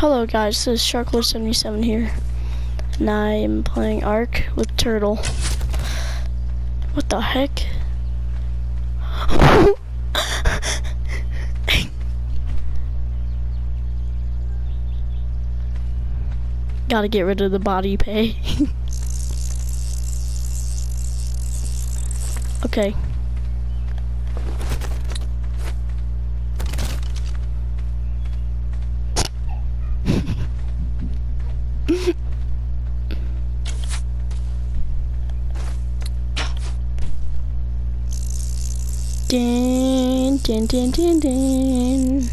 Hello guys, this is Sharklord77 here. And I am playing Ark with Turtle. What the heck? Gotta get rid of the body pay. okay. Din, din, din, din, din.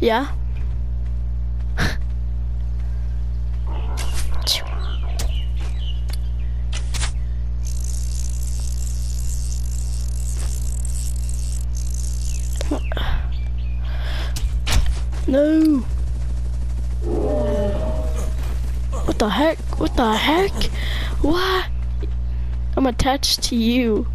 Yeah. No. What the heck? What the heck? What? I'm attached to you.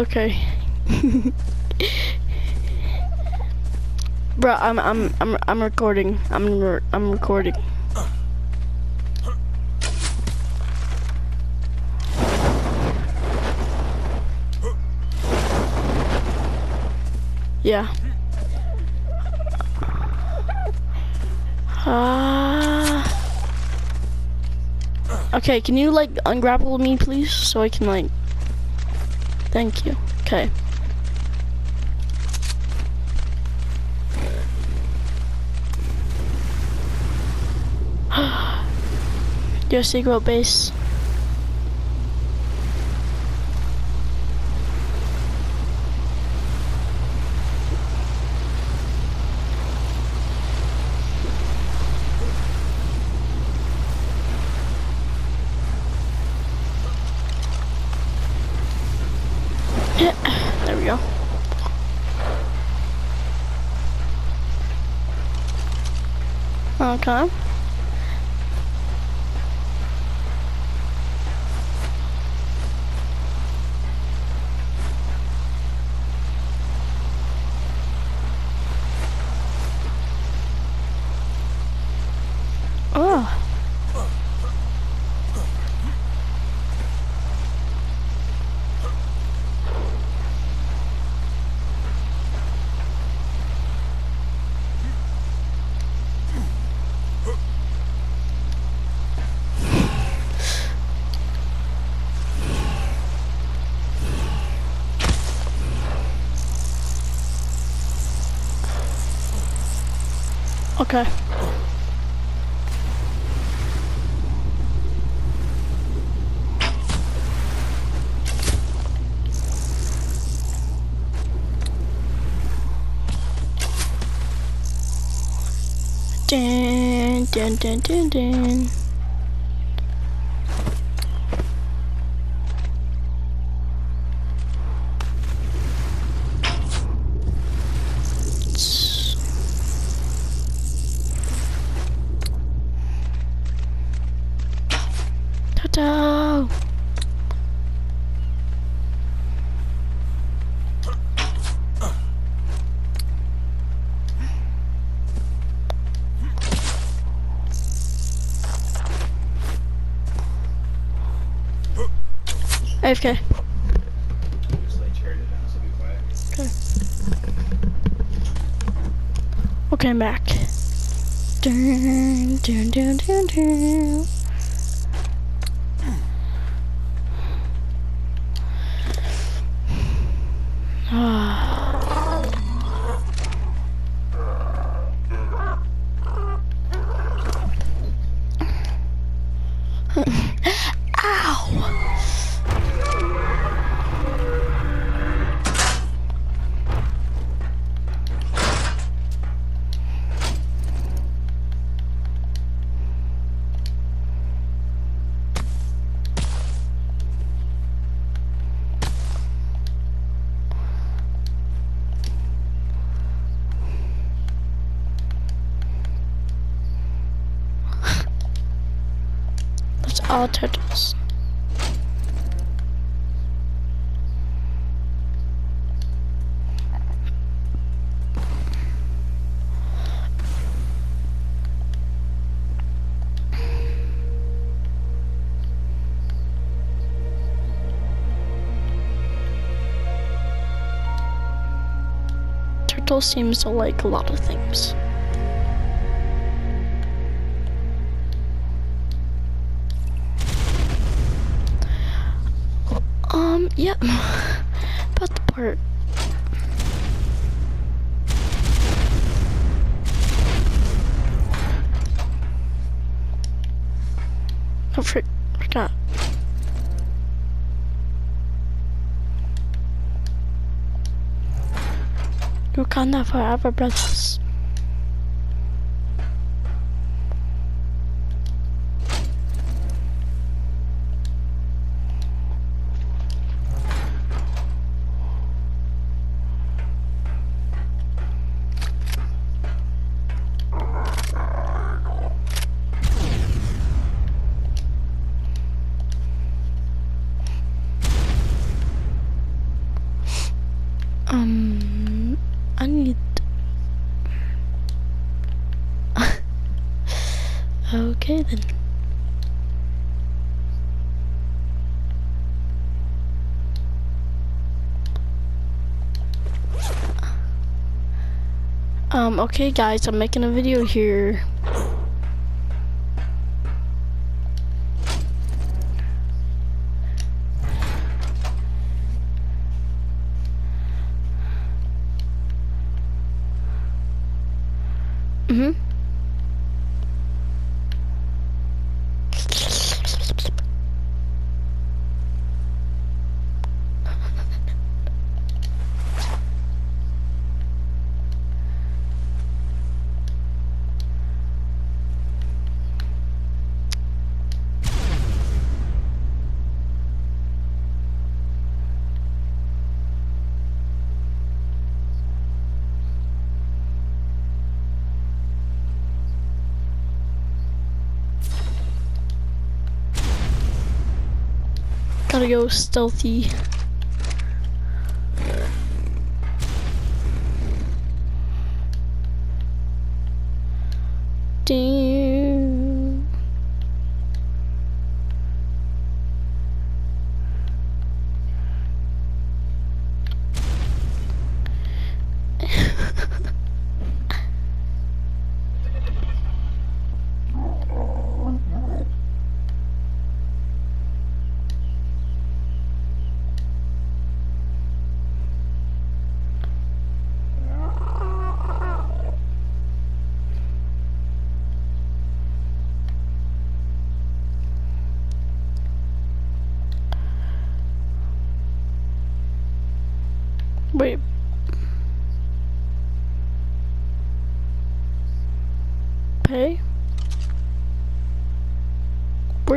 Okay. Bro, I'm I'm I'm I'm recording. I'm re I'm recording. Yeah. Uh, okay, can you like ungrapple me please so I can like Thank you. Okay. Your secret base. Yeah, there we go. Okay. Oh. Okay. Dun, dun, dun, dun, dun. AFK. All turtles. Turtle seems to like a lot of things. Yep. About the part. I for forgot. Wakanda forever, brothers. Okay guys, I'm making a video here. Gotta go stealthy. Damn.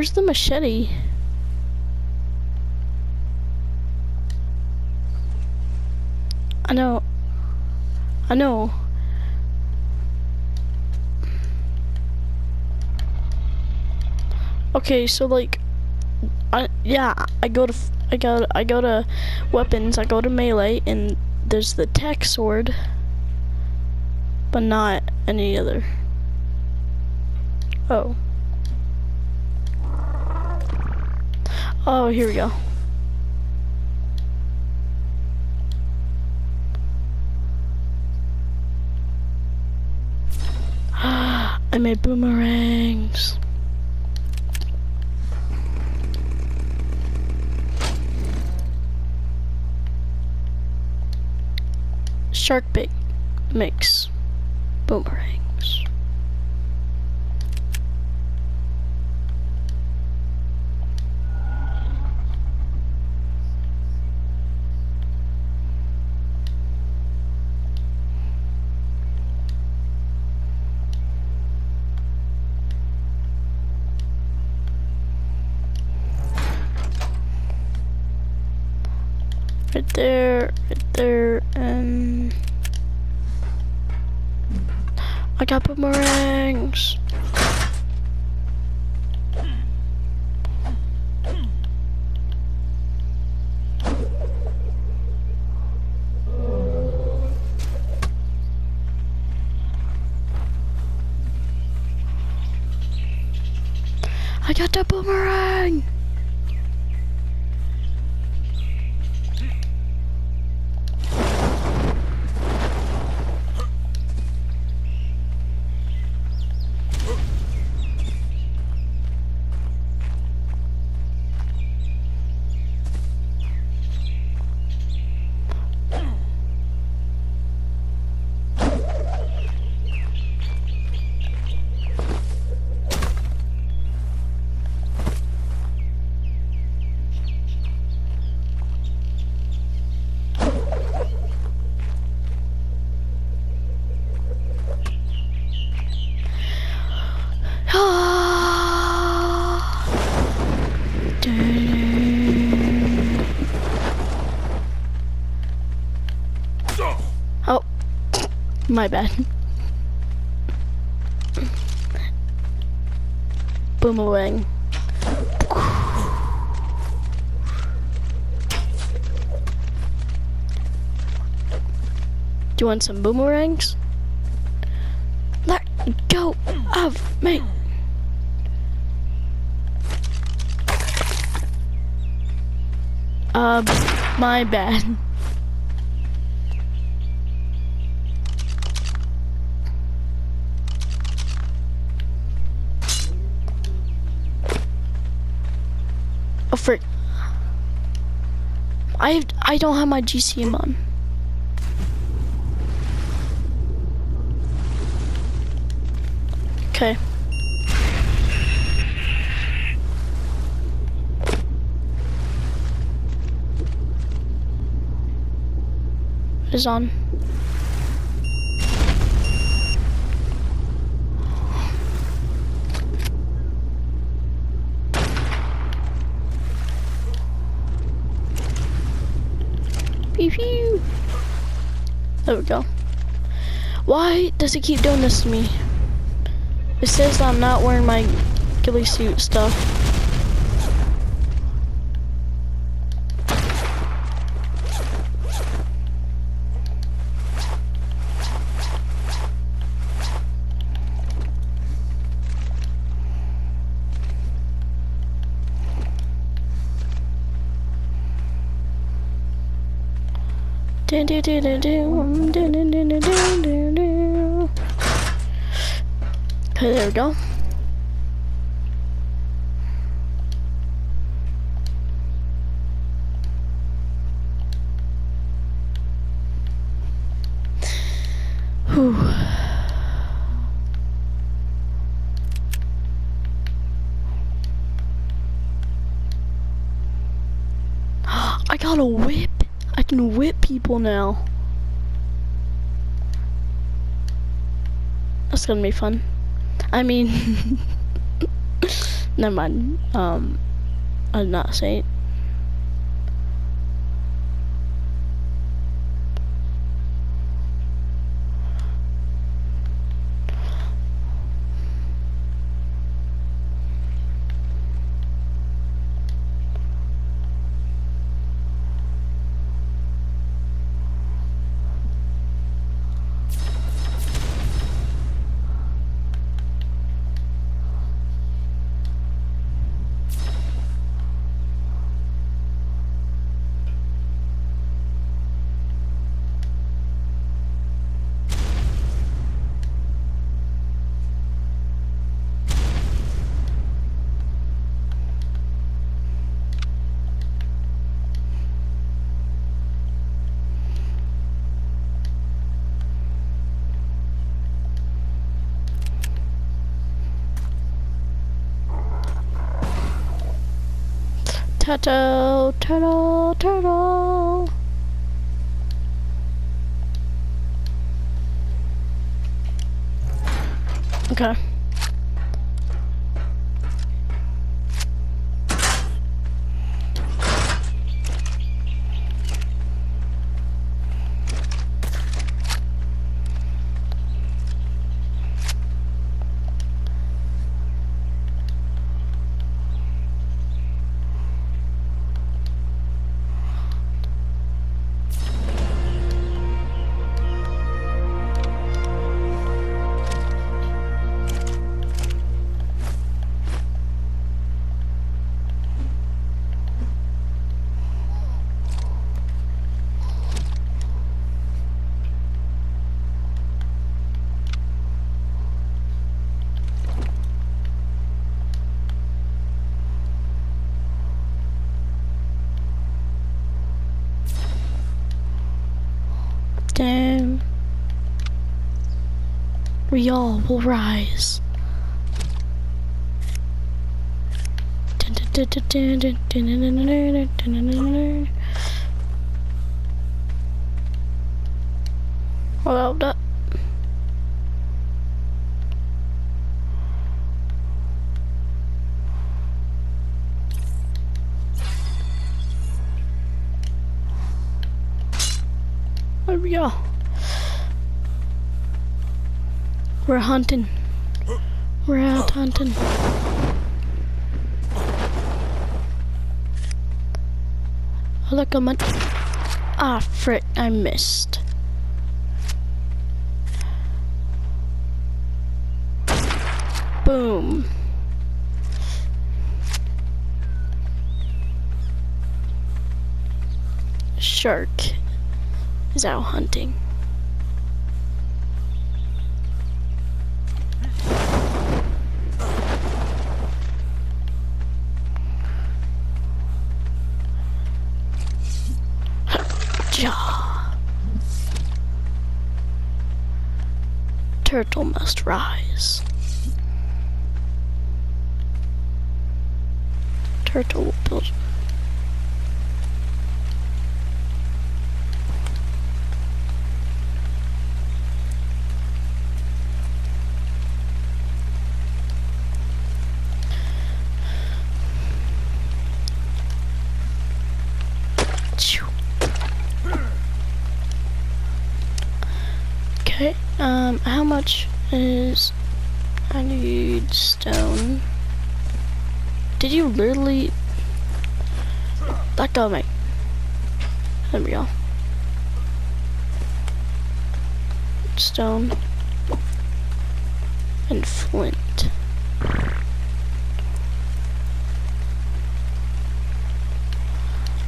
Where's the machete? I know. I know. Okay, so like, I yeah, I go to I go I go to weapons. I go to melee, and there's the Tek sword, but not any other. Oh. Oh, here we go. I made boomerangs. Shark bait mix boomerangs. there, right there, um, and I got boomerangs. I got the boomerang! My bad. Boomerang. Do you want some boomerangs? Let go of me. Uh, my bad. Oh, frick. I I don't have my GCM on. Okay. Is on. Pew. There we go. Why does it keep doing this to me? It says I'm not wearing my ghillie suit stuff. Do do do do do do do do do do there we go. Whew. I got a whip. I can people now. That's gonna be fun. I mean, never mind. Um, I did not say it. Turtle, turtle, turtle. Okay. We all will rise. Hold up. There we go. We're hunting. We're out hunting. Oh, look, I'm Ah, frick, I missed. Boom. Shark is out hunting. Must rise. Turtle will build is... I need stone. Did you literally... Let go of me. There we go. Stone. And flint.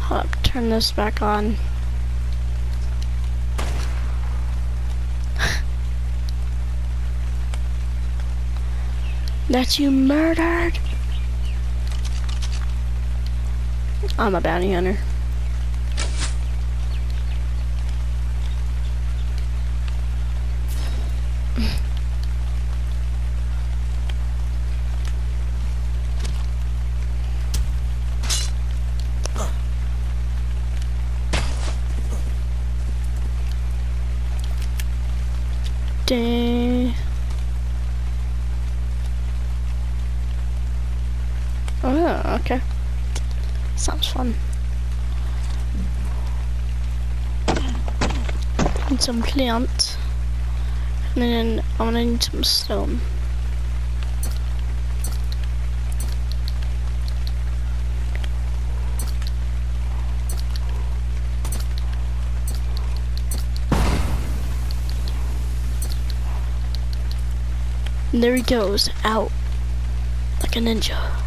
Up, turn this back on. That you murdered? I'm a bounty hunter. Some plant. And then I'm gonna need some stone. And there he goes, out like a ninja.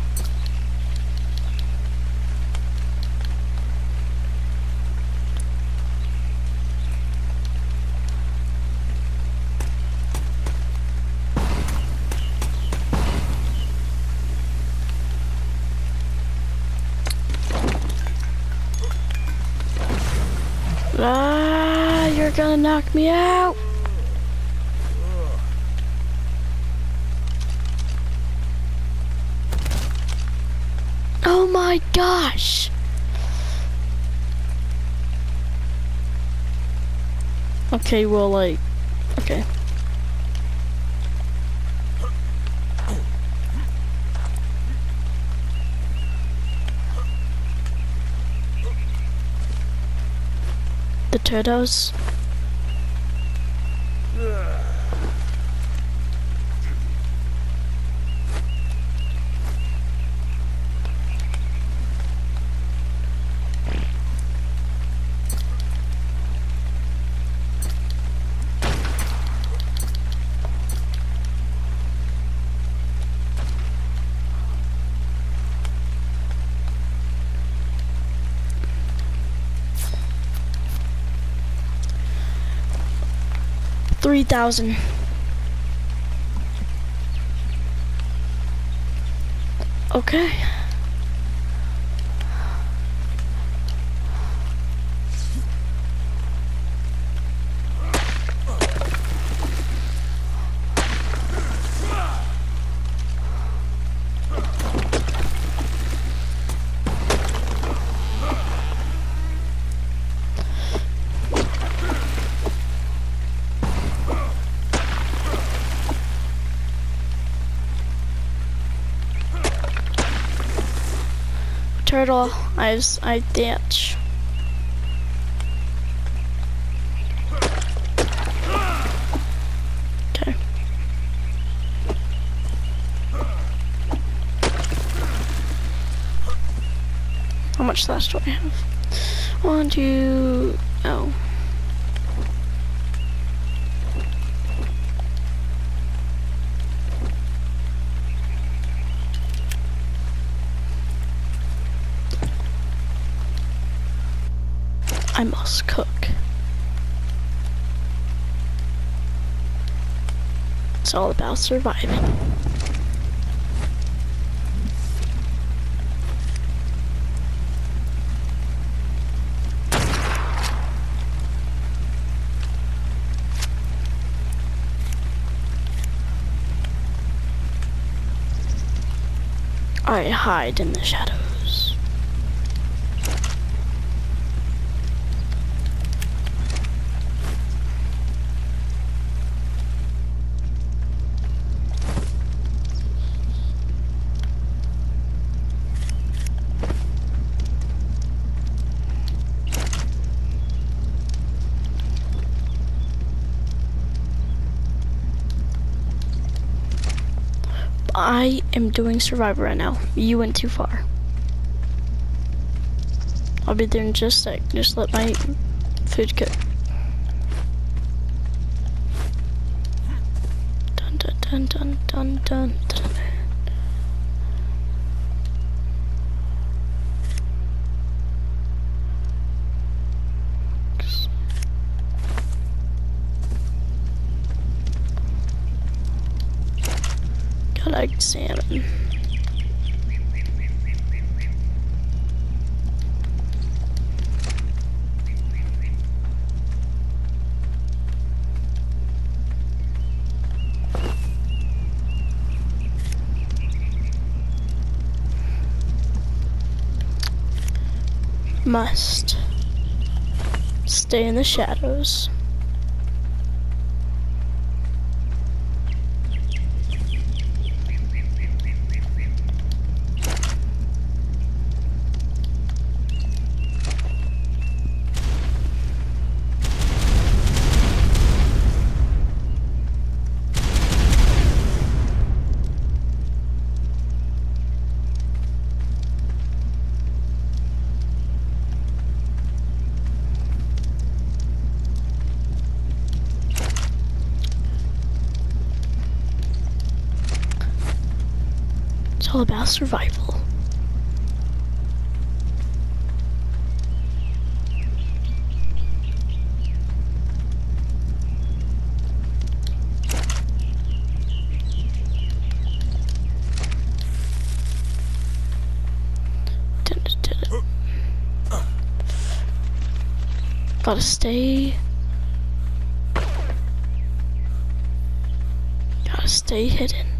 Okay, well, like, okay. The turtles. Okay. I have, I thatch. Okay. How much slash do I have? One, two, oh. I must cook. It's all about surviving. I hide in the shadows. I am doing Survivor right now. You went too far. I'll be there in just a sec. Just let my food cook. Dun dun dun dun dun dun dun. Got like salmon. Must stay in the shadows. Survival. Gotta stay. Gotta stay hidden.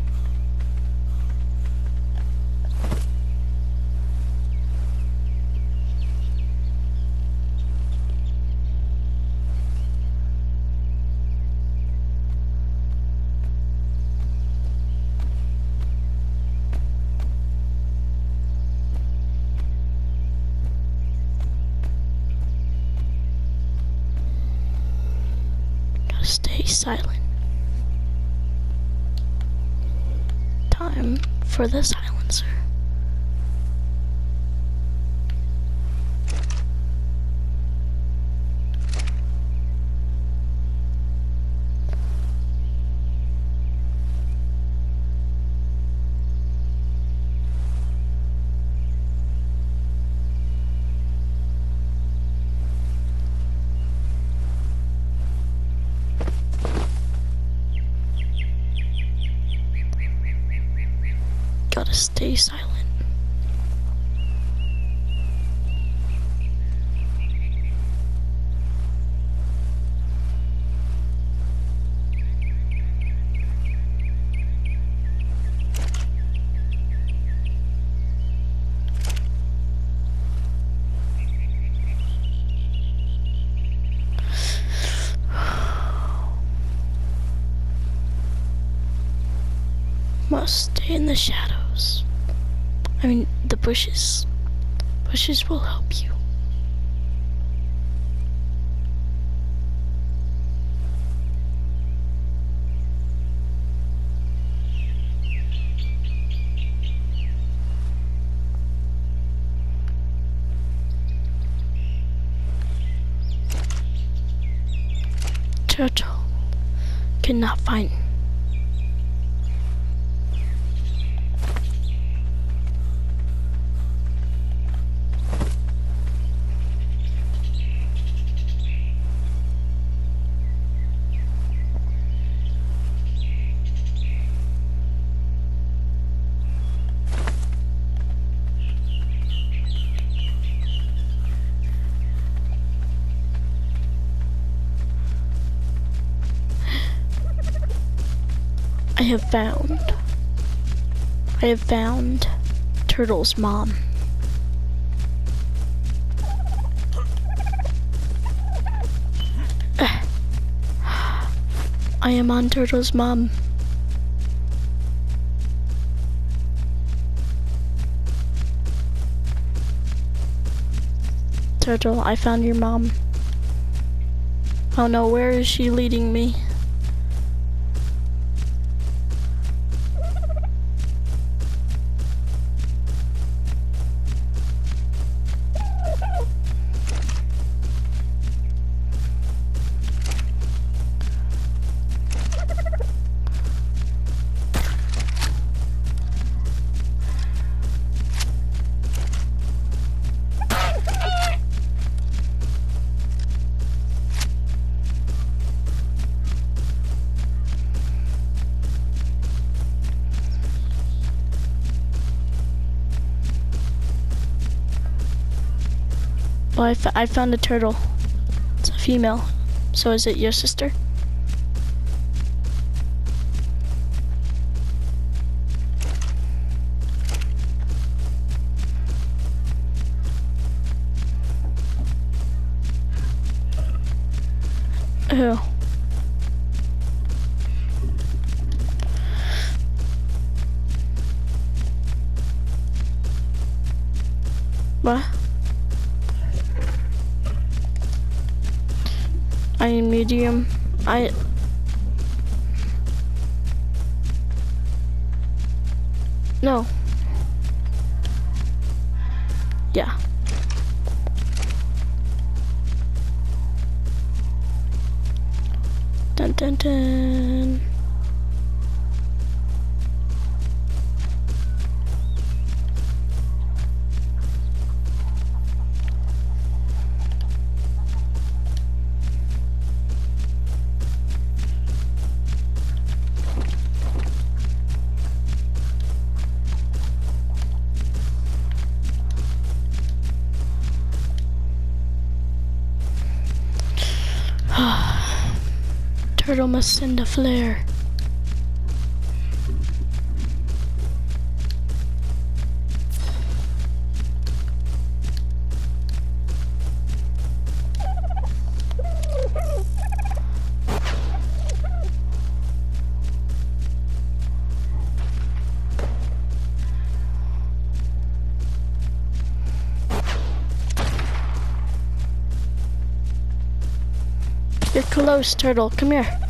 Gotta stay silent. Must stay in the shadows. I mean, the bushes. Bushes will help you. Turtle cannot find have found. I have found Turtle's mom. I am on Turtle's mom. Turtle, I found your mom. Oh no, where is she leading me? I, found a turtle. It's a female. So is it your sister? Dun dun Turtle must send a flare. You're close, Turtle. Come here.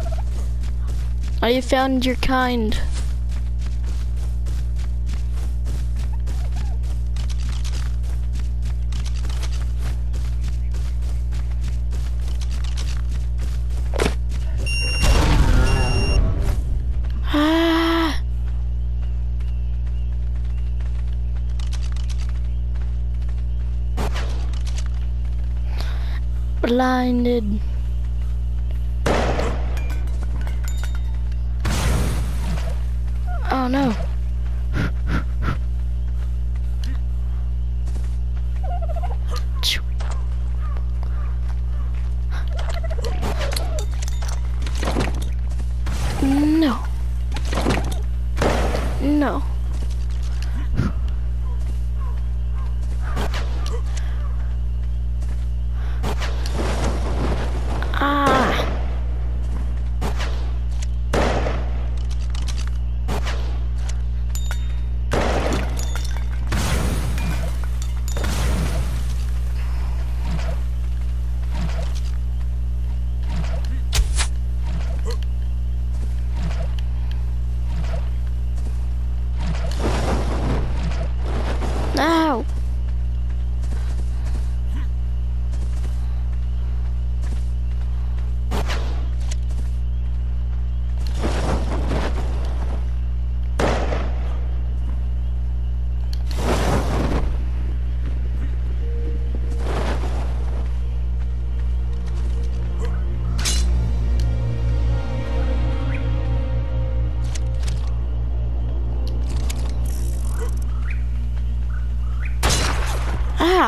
I found your kind. No.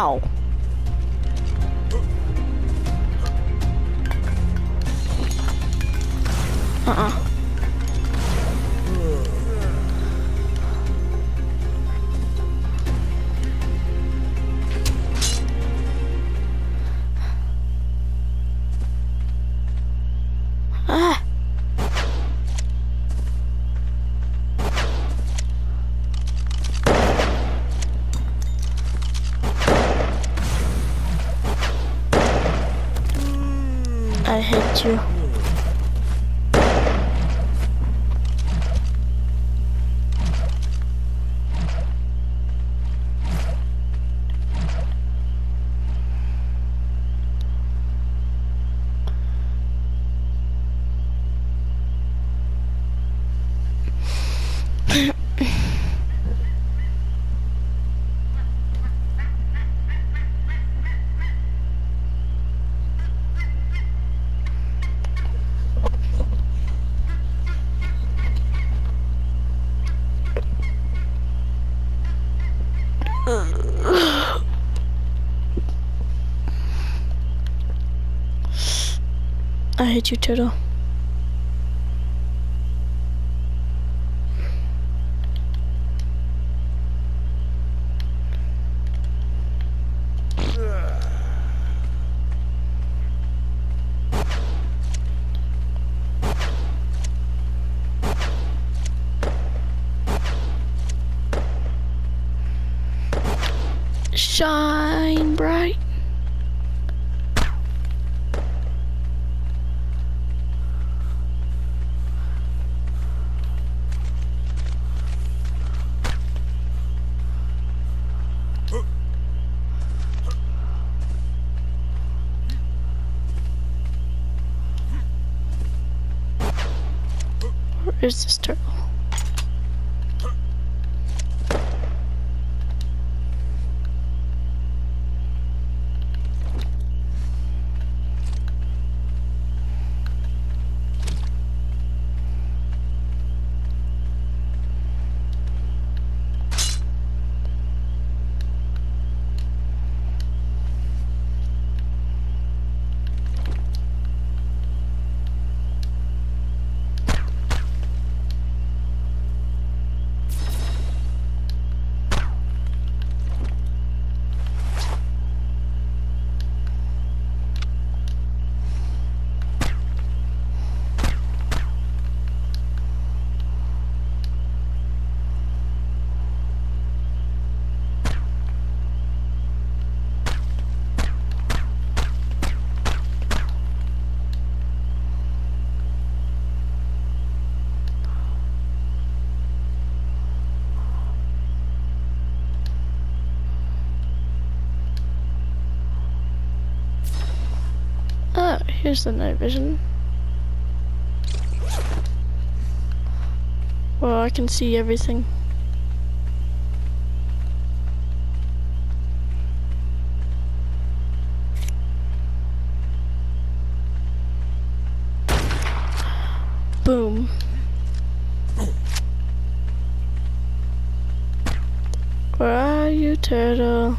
到。Hate you, Turtle. Where is this turtle? Oh, here's the night vision. Well, I can see everything. Boom. Where are you? Turtle.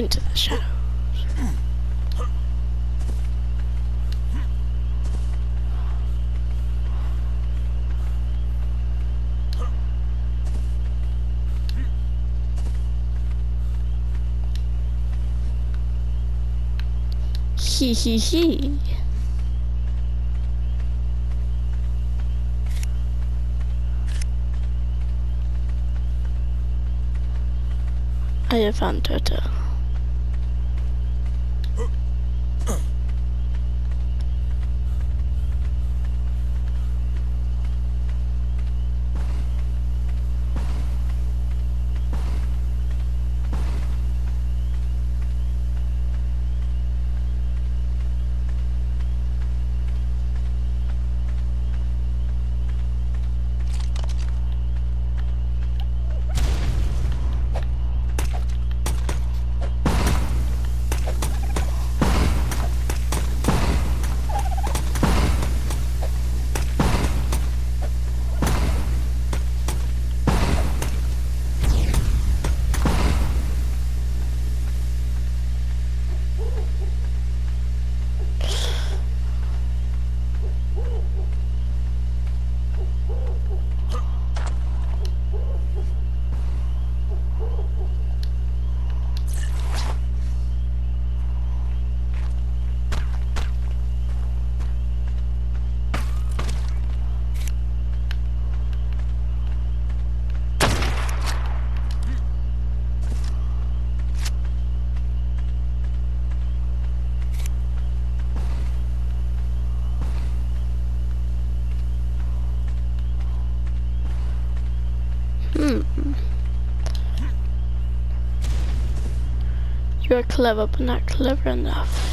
Into the shadows. I have found Turtle. You're clever, but not clever enough.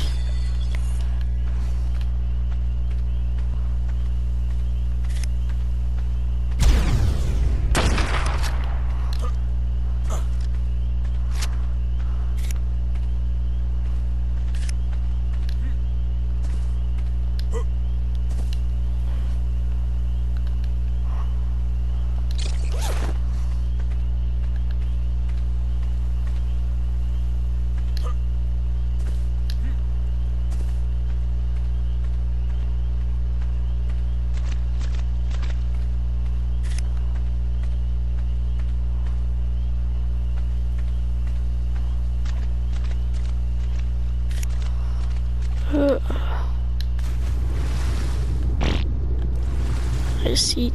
I see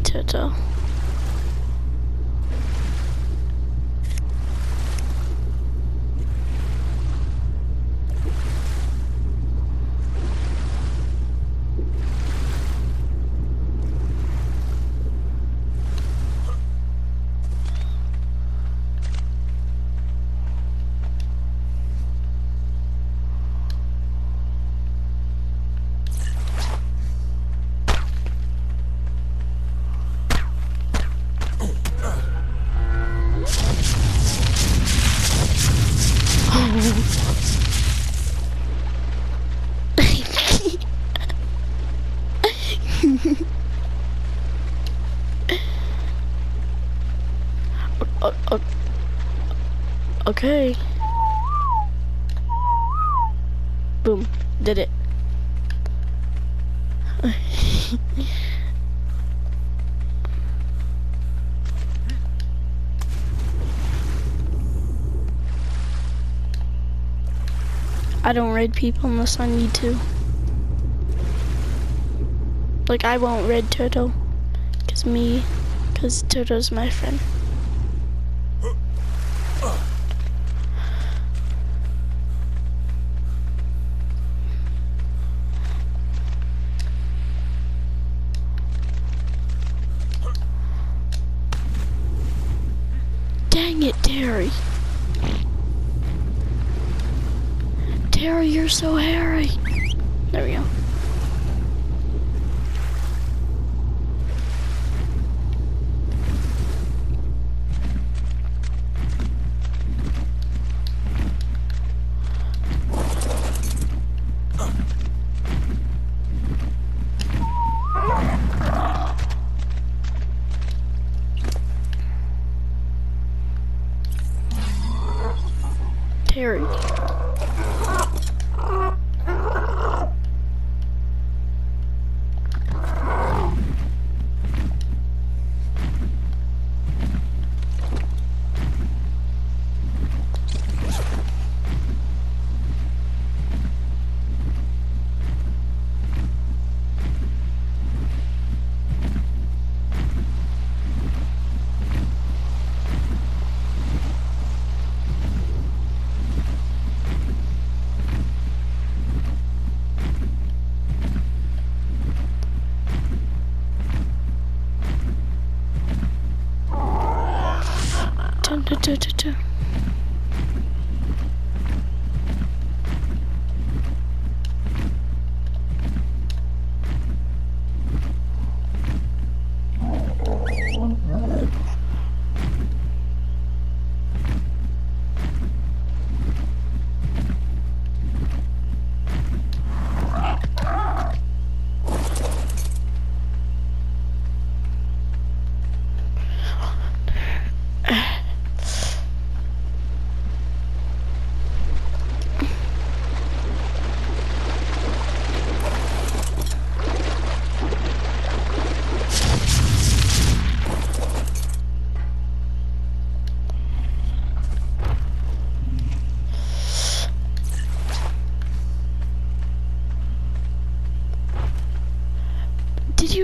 okay. Boom. Did it. I don't raid people unless I need to. Like I won't raid Turtle. Cause me, cause Turtle's my friend.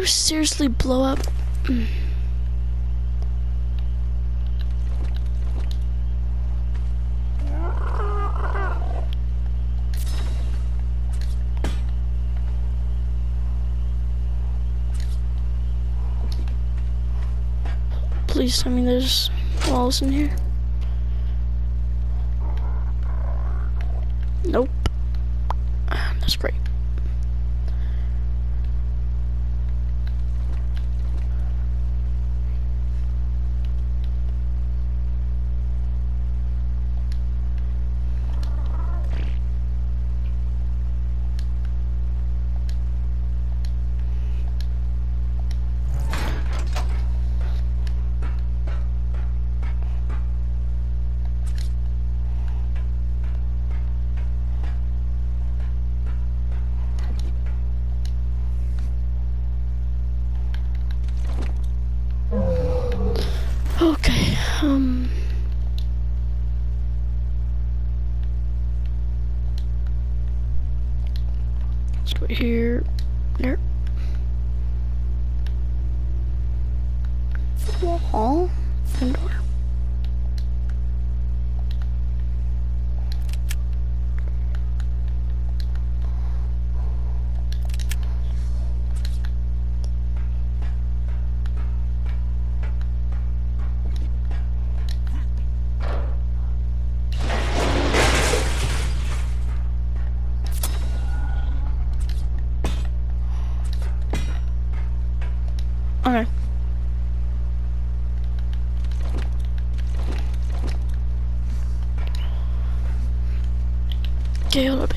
seriously blow up? Please tell me there's walls in here.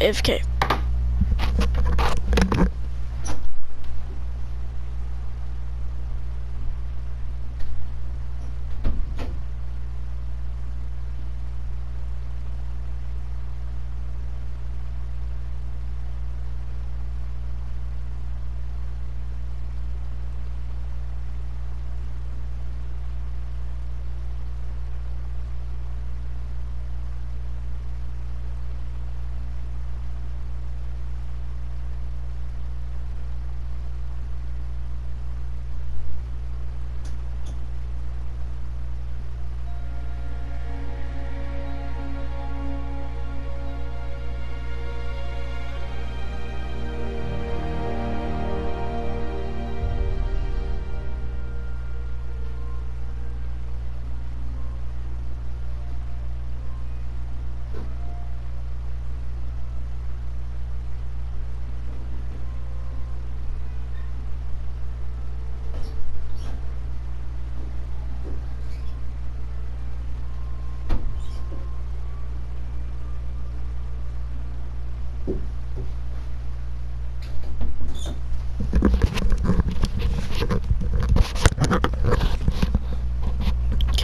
AFK.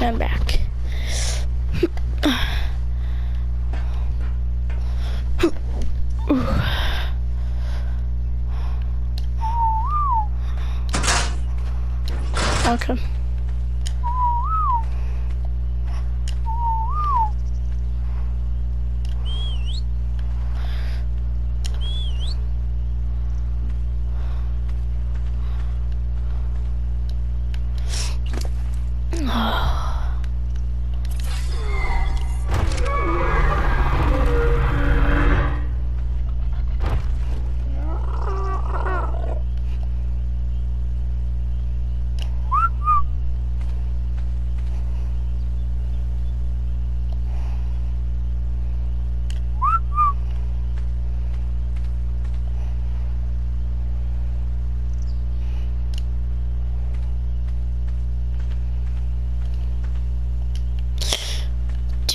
I'm back. okay.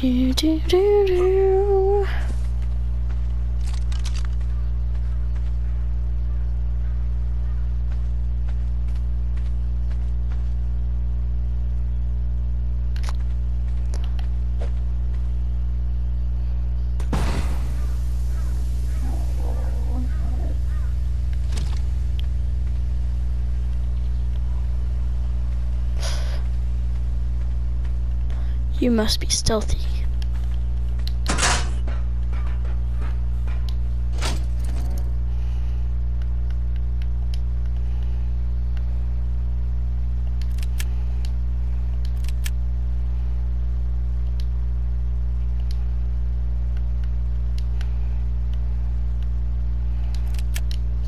Do, do, do, do. You must be stealthy.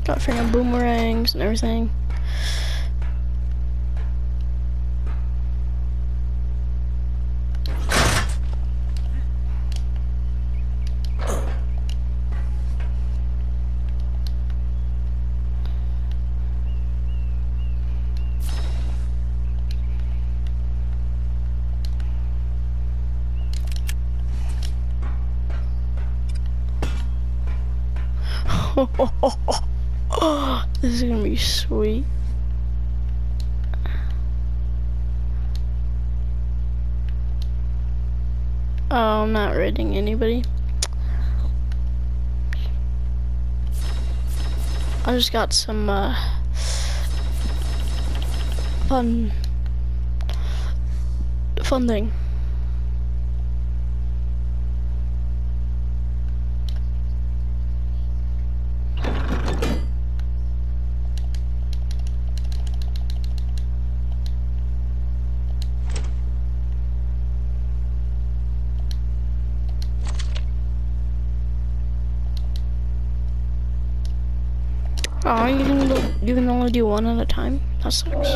Got freaking boomerangs and everything. this is gonna be sweet. Oh, I'm not raiding anybody. I just got some uh, fun funding. Oh, you can you can only do one at a time. That sucks.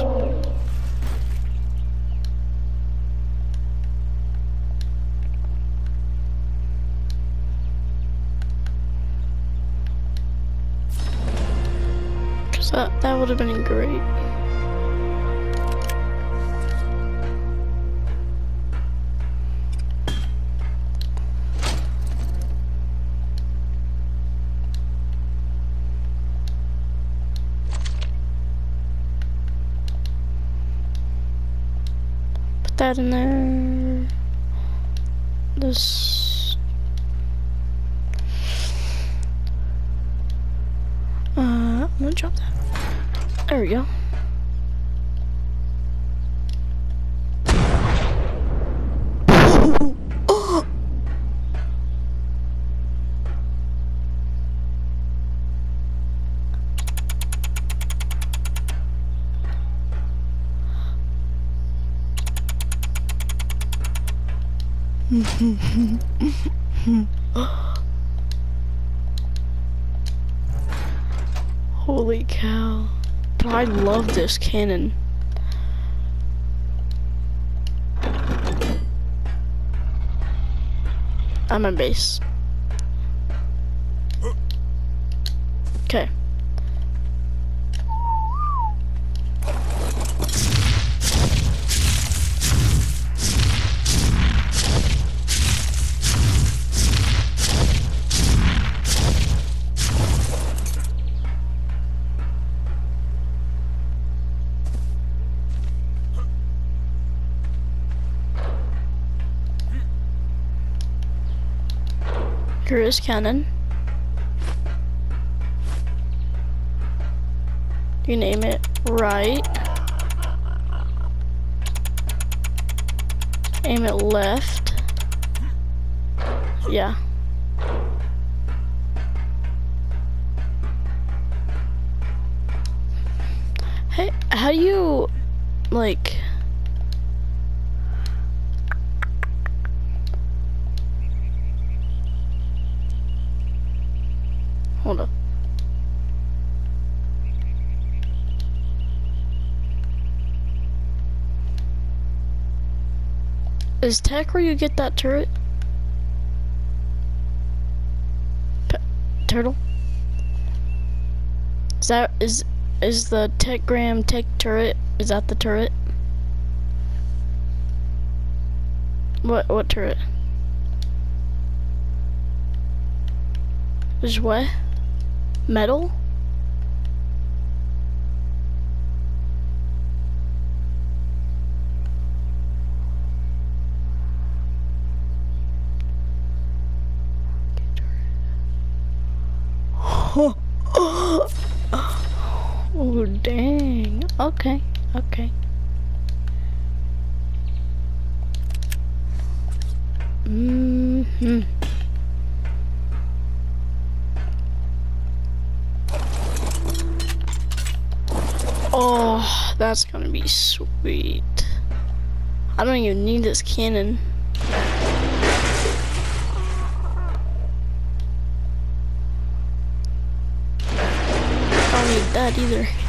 That that would have been great. That in there. This. Uh, I'm gonna drop that. There we go. I love this cannon. I'm a base. Okay. Curious cannon. You name it right. Aim it left. Yeah. Hey, how do you, like... Hold up. Is Tek where you get that turret? P turtle? Is that is is the Tekgram Tek turret? Is that the turret? What what turret? Is what? Metal? Oh, oh, oh dang. Okay, okay. Mm hmm Oh, that's gonna be sweet. I don't even need this cannon. I don't need that either.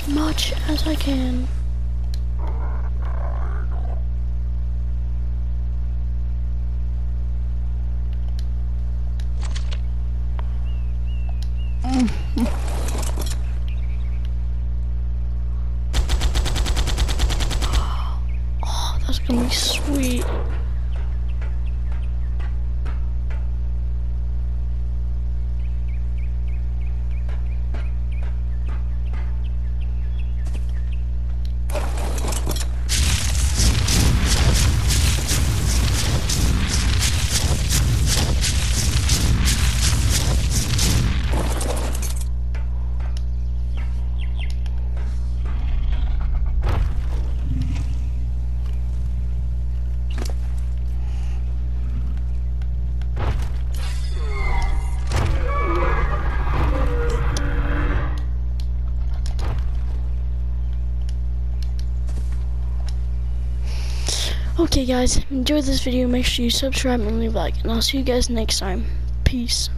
As much as I can. Okay guys, enjoy this video, make sure you subscribe and leave a like, and I'll see you guys next time. Peace.